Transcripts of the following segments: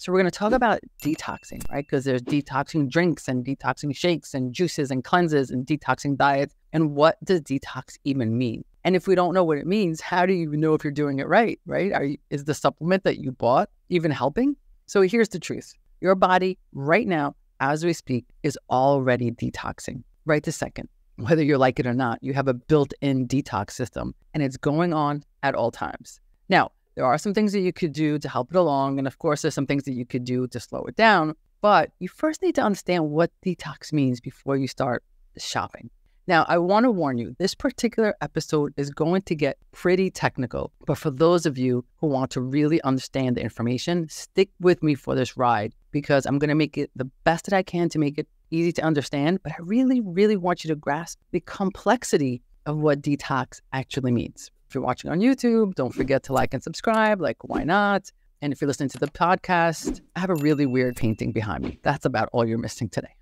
So we're going to talk mm. about detoxing, right? Because there's detoxing drinks and detoxing shakes and juices and cleanses and detoxing diets. And what does detox even mean? And if we don't know what it means, how do you know if you're doing it right, right? You, is the supplement that you bought even helping? So here's the truth. Your body right now, as we speak, is already detoxing right this second. Whether you like it or not, you have a built in detox system and it's going on at all times. Now, there are some things that you could do to help it along. And of course, there's some things that you could do to slow it down. But you first need to understand what detox means before you start shopping. Now, I want to warn you, this particular episode is going to get pretty technical. But for those of you who want to really understand the information, stick with me for this ride because I'm going to make it the best that I can to make it easy to understand. But I really, really want you to grasp the complexity of what detox actually means. If you're watching on YouTube, don't forget to like and subscribe. Like, why not? And if you're listening to the podcast, I have a really weird painting behind me. That's about all you're missing today.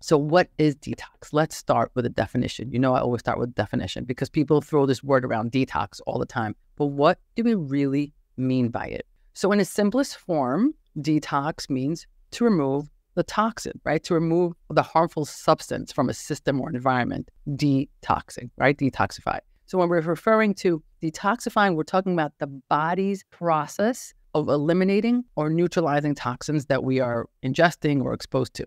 So, what is detox? Let's start with a definition. You know, I always start with definition because people throw this word around detox all the time. But what do we really mean by it? So, in its simplest form, detox means to remove the toxin, right? To remove the harmful substance from a system or environment, detoxing, right? Detoxify. So when we're referring to detoxifying, we're talking about the body's process of eliminating or neutralizing toxins that we are ingesting or exposed to.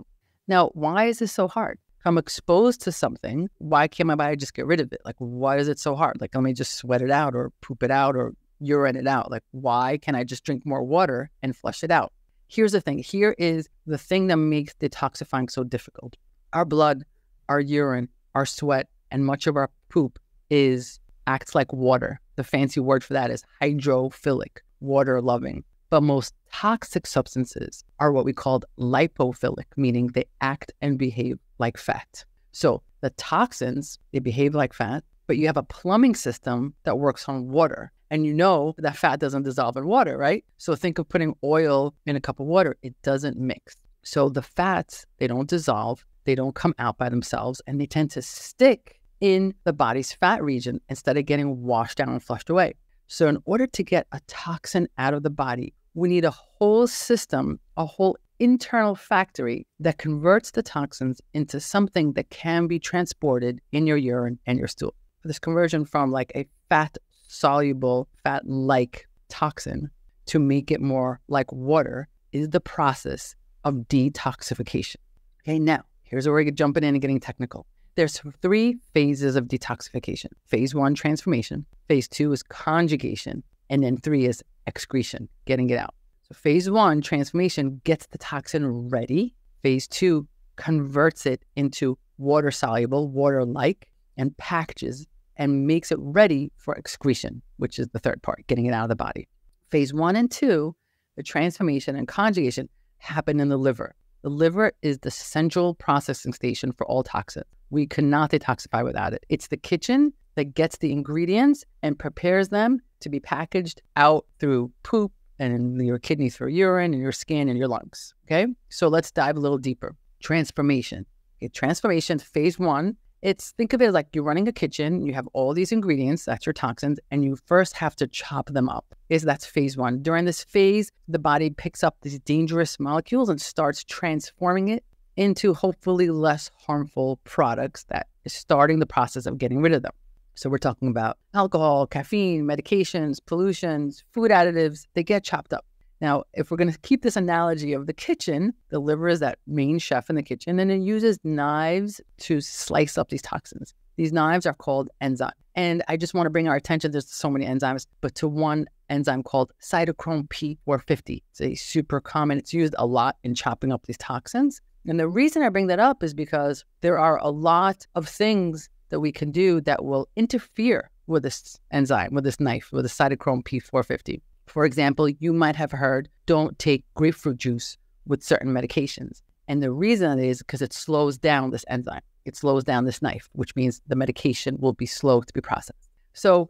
Now, why is this so hard? If I'm exposed to something, why can't my body just get rid of it? Like, why is it so hard? Like, let me just sweat it out or poop it out or urine it out. Like, why can I just drink more water and flush it out? Here's the thing here is the thing that makes detoxifying so difficult. Our blood, our urine, our sweat, and much of our poop is acts like water. The fancy word for that is hydrophilic, water loving. But most toxic substances are what we call lipophilic, meaning they act and behave like fat. So the toxins, they behave like fat, but you have a plumbing system that works on water. And you know that fat doesn't dissolve in water, right? So think of putting oil in a cup of water, it doesn't mix. So the fats, they don't dissolve, they don't come out by themselves, and they tend to stick in the body's fat region instead of getting washed down and flushed away. So, in order to get a toxin out of the body, we need a whole system, a whole internal factory that converts the toxins into something that can be transported in your urine and your stool. This conversion from like a fat soluble, fat like toxin to make it more like water is the process of detoxification. Okay, now here's where we get jumping in and getting technical. There's three phases of detoxification. Phase one, transformation. Phase two is conjugation. And then three is excretion, getting it out. So phase one, transformation, gets the toxin ready. Phase two converts it into water soluble, water like, and packages and makes it ready for excretion, which is the third part, getting it out of the body. Phase one and two, the transformation and conjugation, happen in the liver. The liver is the central processing station for all toxins. We cannot detoxify without it. It's the kitchen that gets the ingredients and prepares them to be packaged out through poop and your kidneys through urine and your skin and your lungs. Okay. So let's dive a little deeper. Transformation. Okay, transformation, phase one. It's think of it like you're running a kitchen, you have all these ingredients, that's your toxins, and you first have to chop them up. Is that's phase one. During this phase, the body picks up these dangerous molecules and starts transforming it into hopefully less harmful products that is starting the process of getting rid of them. So we're talking about alcohol, caffeine, medications, pollutions, food additives, they get chopped up. Now, if we're going to keep this analogy of the kitchen, the liver is that main chef in the kitchen, and it uses knives to slice up these toxins. These knives are called enzymes. And I just want to bring our attention, there's so many enzymes, but to one enzyme called cytochrome P450. It's a super common, it's used a lot in chopping up these toxins. And the reason I bring that up is because there are a lot of things that we can do that will interfere with this enzyme, with this knife, with the cytochrome P450. For example, you might have heard don't take grapefruit juice with certain medications. And the reason is because it slows down this enzyme. It slows down this knife, which means the medication will be slow to be processed. So,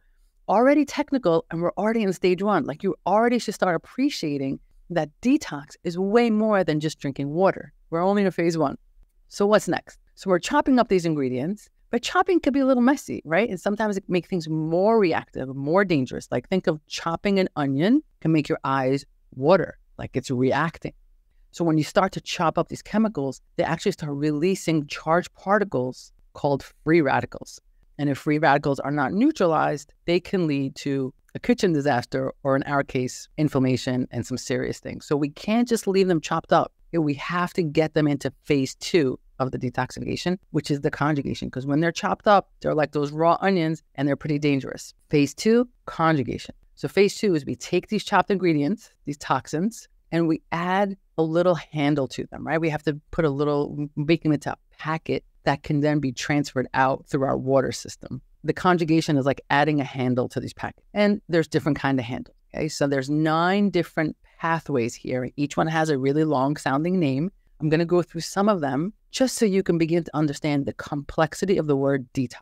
already technical, and we're already in stage one. Like, you already should start appreciating that detox is way more than just drinking water. We're only in phase one. So what's next? So we're chopping up these ingredients, but chopping could be a little messy, right? And sometimes it can make things more reactive, more dangerous. Like think of chopping an onion can make your eyes water, like it's reacting. So when you start to chop up these chemicals, they actually start releasing charged particles called free radicals. And if free radicals are not neutralized, they can lead to a kitchen disaster or, in our case, inflammation and some serious things. So we can't just leave them chopped up. We have to get them into phase two of the detoxification, which is the conjugation. Because when they're chopped up, they're like those raw onions and they're pretty dangerous. Phase two, conjugation. So phase two is we take these chopped ingredients, these toxins, and we add a little handle to them, right? We have to put a little, them into a packet that can then be transferred out through our water system. The conjugation is like adding a handle to these packets. And there's different kind of handles. Okay. So there's nine different pathways here. Each one has a really long sounding name. I'm going to go through some of them just so you can begin to understand the complexity of the word detox.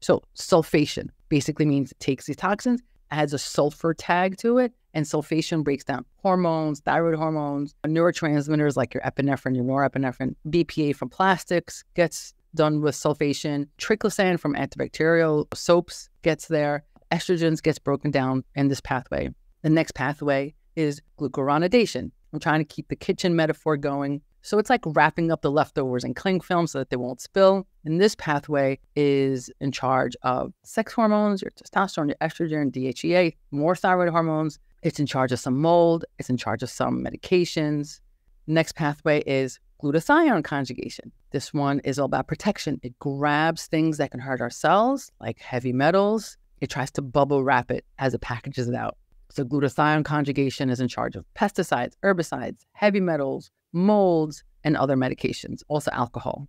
So, sulfation basically means it takes these toxins, adds a sulfur tag to it, and sulfation breaks down hormones, thyroid hormones, neurotransmitters like your epinephrine, your norepinephrine, BPA from plastics gets done with sulfation, triclosan from antibacterial soaps gets there, estrogens gets broken down in this pathway. The next pathway is glucuronidation. I'm trying to keep the kitchen metaphor going. So it's like wrapping up the leftovers in cling film so that they won't spill. And this pathway is in charge of sex hormones, your testosterone, your estrogen, DHEA, more thyroid hormones. It's in charge of some mold. It's in charge of some medications. Next pathway is glutathione conjugation. This one is all about protection. It grabs things that can hurt our cells, like heavy metals. It tries to bubble wrap it as it packages it out. So, glutathione conjugation is in charge of pesticides, herbicides, heavy metals, molds, and other medications, also alcohol.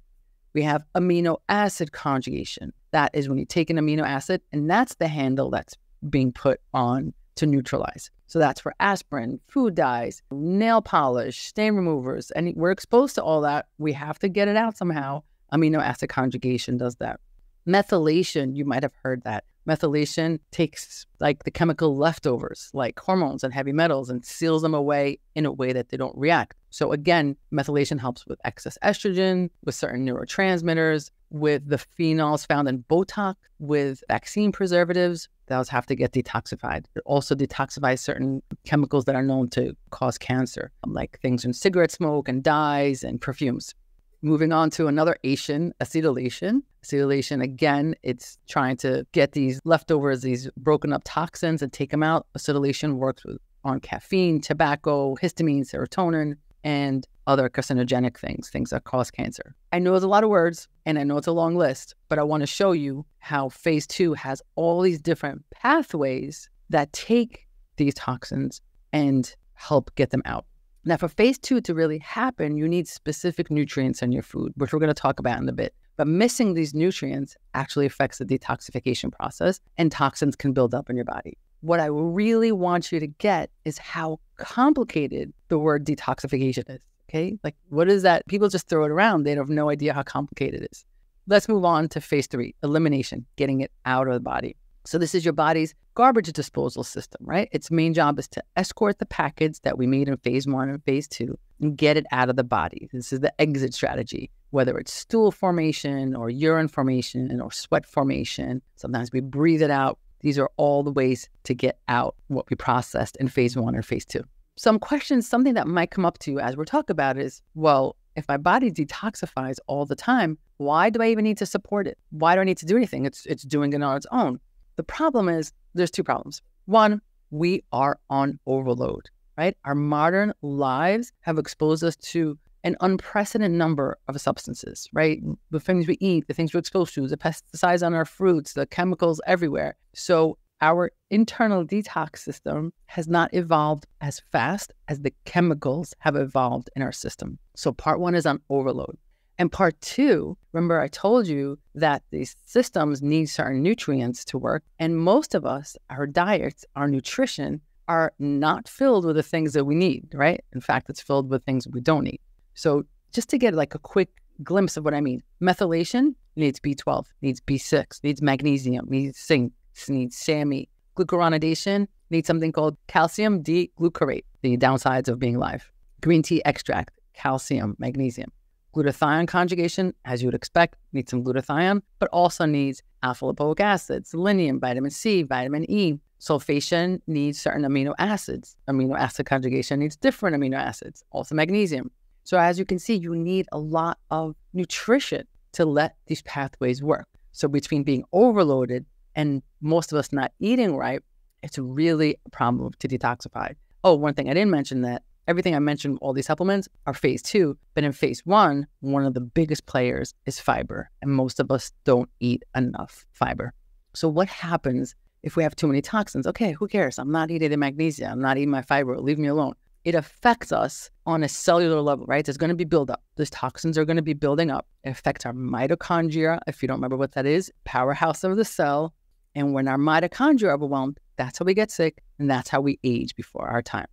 We have amino acid conjugation. That is when you take an amino acid, and that's the handle that's being put on to neutralize. So that's for aspirin, food dyes, nail polish, stain removers, and we're exposed to all that. We have to get it out somehow. Amino acid conjugation does that. Methylation, you might have heard that methylation takes like the chemical leftovers, like hormones and heavy metals, and seals them away in a way that they don't react. So, again, methylation helps with excess estrogen, with certain neurotransmitters, with the phenols found in Botox, with vaccine preservatives. Those have to get detoxified. It also detoxifies certain chemicals that are known to cause cancer, like things in cigarette smoke and dyes and perfumes. Moving on to another Asian, acetylation. Acetylation, again, it's trying to get these leftovers, these broken up toxins and take them out. Acetylation works with, on caffeine, tobacco, histamine, serotonin, and other carcinogenic things, things that cause cancer. I know there's a lot of words and I know it's a long list, but I want to show you how phase two has all these different pathways that take these toxins and help get them out. Now, for phase two to really happen, you need specific nutrients in your food, which we're going to talk about in a bit. But missing these nutrients actually affects the detoxification process, and toxins can build up in your body. What I really want you to get is how complicated the word detoxification is. Okay. Like, what is that? People just throw it around. They have no idea how complicated it is. Let's move on to phase three elimination, getting it out of the body. So, this is your body's garbage disposal system, right? Its main job is to escort the package that we made in phase one and phase two and get it out of the body. This is the exit strategy, whether it's stool formation or urine formation or sweat formation. Sometimes we breathe it out. These are all the ways to get out what we processed in phase one or phase two. Some questions, something that might come up to you as we're talking about is, well, if my body detoxifies all the time, why do I even need to support it? Why do I need to do anything? It's it's doing it on its own. The problem is there's two problems. One, we are on overload, right? Our modern lives have exposed us to an unprecedented number of substances, right? The things we eat, the things we're exposed to, the pesticides on our fruits, the chemicals everywhere. So our internal detox system has not evolved as fast as the chemicals have evolved in our system. So part one is on overload. And part two, remember I told you that these systems need certain nutrients to work. And most of us, our diets, our nutrition are not filled with the things that we need, right? In fact, it's filled with things we don't need. So just to get like a quick glimpse of what I mean, methylation needs B12, needs B6, needs magnesium, needs zinc, needs SAMe. Glucuronidation needs something called calcium D-glucarate, the downsides of being alive. Green tea extract, calcium, magnesium. Glutathione conjugation, as you would expect, needs some glutathione, but also needs alpha lipoic acid, selenium, vitamin C, vitamin E. Sulfation needs certain amino acids. Amino acid conjugation needs different amino acids, also magnesium. So, as you can see, you need a lot of nutrition to let these pathways work. So, between being overloaded and most of us not eating right, it's really a problem to detoxify. Oh, one thing I didn't mention that everything I mentioned, all these supplements are phase two, but in phase one, one of the biggest players is fiber, and most of us don't eat enough fiber. So, what happens if we have too many toxins? Okay, who cares? I'm not eating the magnesium, I'm not eating my fiber, leave me alone. It affects us on a cellular level, right? There's going to be buildup. Those toxins are going to be building up. It affects our mitochondria. If you don't remember what that is, powerhouse of the cell. And when our mitochondria are overwhelmed, that's how we get sick and that's how we age before our time.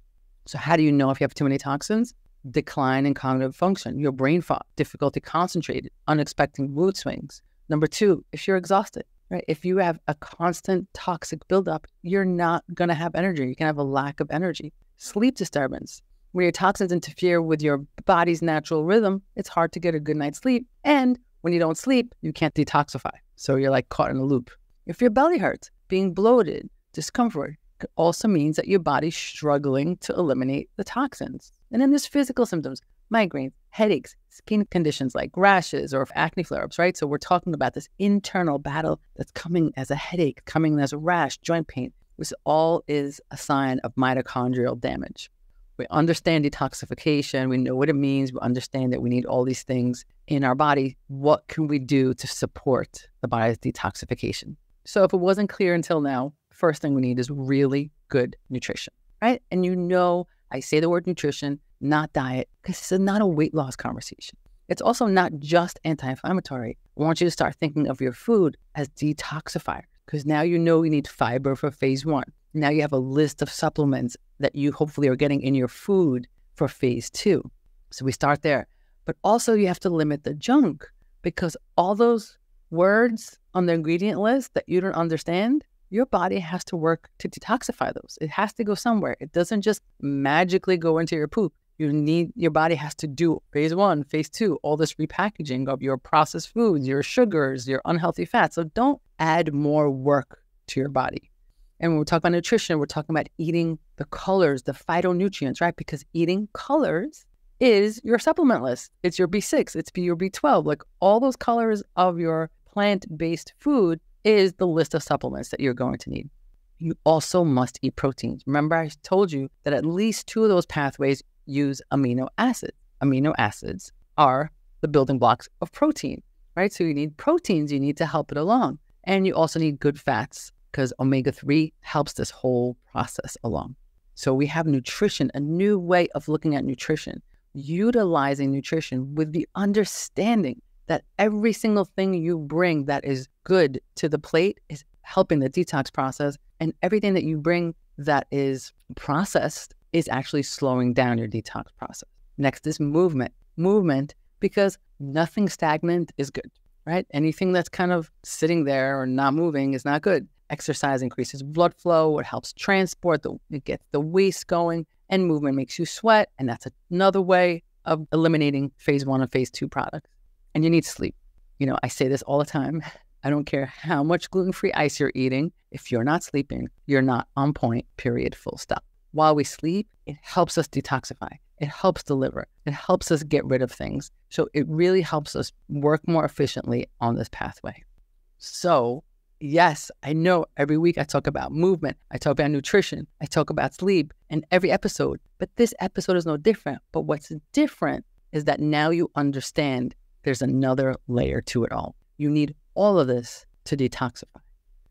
So, how do you know if you have too many toxins? Decline in cognitive function, your brain fog, difficulty concentrated, unexpected mood swings. Number two, if you're exhausted, right? If you have a constant toxic buildup, you're not going to have energy. You can have a lack of energy. Sleep disturbance, when your toxins interfere with your body's natural rhythm, it's hard to get a good night's sleep. And when you don't sleep, you can't detoxify. So you're like caught in a loop. If your belly hurts, being bloated, discomfort also means that your body's struggling to eliminate the toxins. And then there's physical symptoms, migraines, headaches, skin conditions like rashes or acne flare ups, right? So we're talking about this internal battle that's coming as a headache, coming as a rash, joint pain, which all is a sign of mitochondrial damage. We understand detoxification. We know what it means. We understand that we need all these things in our body. What can we do to support the body's detoxification? So, if it wasn't clear until now, first thing we need is really good nutrition, right? And you know, I say the word nutrition, not diet, because it's not a weight loss conversation. It's also not just anti inflammatory. I want you to start thinking of your food as detoxifier, because now you know you need fiber for phase one. Now you have a list of supplements that you hopefully are getting in your food for phase two. So we start there. But also, you have to limit the junk because all those words on the ingredient list that you don't understand, your body has to work to detoxify those. It has to go somewhere. It doesn't just magically go into your poop. You need your body has to do phase one, phase two, all this repackaging of your processed foods, your sugars, your unhealthy fats. So don't add more work to your body. And when we talk about nutrition, we're talking about eating the colors, the phytonutrients, right? Because eating colors is your supplement list. It's your B6, it's your B12. Like all those colors of your plant based food is the list of supplements that you're going to need. You also must eat proteins. Remember, I told you that at least two of those pathways use amino acids. Amino acids are the building blocks of protein, right? So you need proteins, you need to help it along. And you also need good fats because omega 3 helps this whole process along. So we have nutrition, a new way of looking at nutrition, utilizing nutrition with the understanding that every single thing you bring that is good to the plate is helping the detox process. And everything that you bring that is processed is actually slowing down your detox process. Next is movement. Movement, because nothing stagnant is good, right? Anything that's kind of sitting there or not moving is not good. Exercise increases blood flow, it helps transport, the, it gets the waste going, and movement makes you sweat. And that's another way of eliminating phase one and phase two products and you need sleep. You know, I say this all the time. I don't care how much gluten free ice you're eating. If you're not sleeping, you're not on point, period, full stop. While we sleep, it helps us detoxify. It helps deliver. It helps us get rid of things. So it really helps us work more efficiently on this pathway. So, yes, I know every week I talk about movement, I talk about nutrition, I talk about sleep in every episode, but this episode is no different. But what's different is that now you understand there's another layer to it all. You need all of this to detoxify.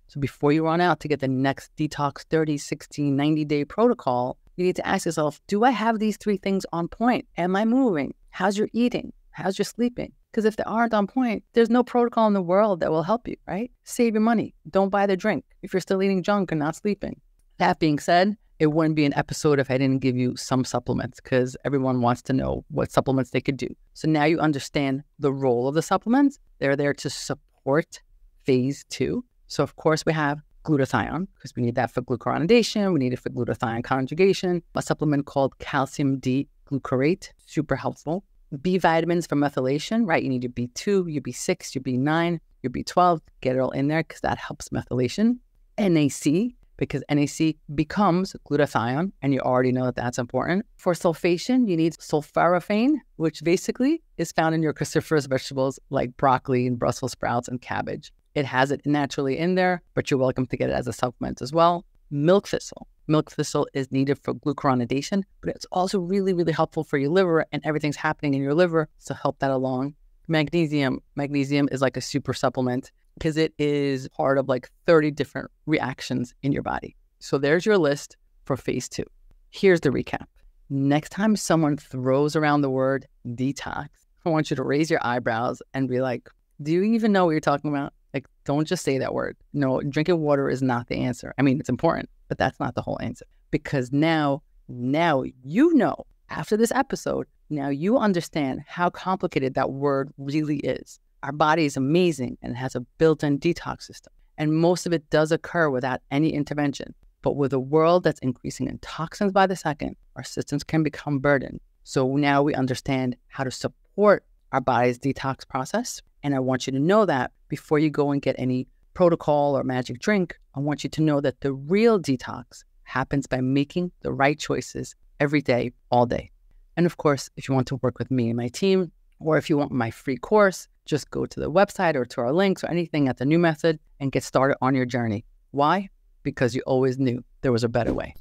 So before you run out to get the next detox 30, 60, 90 day protocol, you need to ask yourself Do I have these three things on point? Am I moving? How's your eating? How's your sleeping? Because if they aren't on point, there's no protocol in the world that will help you, right? Save your money. Don't buy the drink if you're still eating junk and not sleeping. That being said, it wouldn't be an episode if I didn't give you some supplements because everyone wants to know what supplements they could do. So now you understand the role of the supplements. They're there to support phase two. So, of course, we have glutathione because we need that for glucuronidation. We need it for glutathione conjugation. A supplement called calcium D glucarate, super helpful. B vitamins for methylation, right? You need your B2, your B6, your B9, your B12. Get it all in there because that helps methylation. NAC, because NAC becomes glutathione, and you already know that that's important. For sulfation, you need sulforaphane, which basically is found in your cruciferous vegetables like broccoli and Brussels sprouts and cabbage. It has it naturally in there, but you're welcome to get it as a supplement as well. Milk thistle. Milk thistle is needed for glucuronidation, but it's also really, really helpful for your liver and everything's happening in your liver So help that along. Magnesium. Magnesium is like a super supplement because it is part of like 30 different reactions in your body. So there's your list for phase two. Here's the recap. Next time someone throws around the word detox, I want you to raise your eyebrows and be like, do you even know what you're talking about? Like, don't just say that word. No, drinking water is not the answer. I mean, it's important, but that's not the whole answer. Because now, now you know after this episode, now you understand how complicated that word really is. Our body is amazing and has a built in detox system. And most of it does occur without any intervention. But with a world that's increasing in toxins by the second, our systems can become burdened. So now we understand how to support our body's detox process. And I want you to know that before you go and get any protocol or magic drink, I want you to know that the real detox happens by making the right choices every day, all day. And of course, if you want to work with me and my team, or if you want my free course, just go to the website or to our links or anything at the Knew Method and get started on your journey. Why? Because you always knew there was a better way.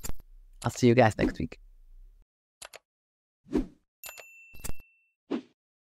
I'll see you guys next week.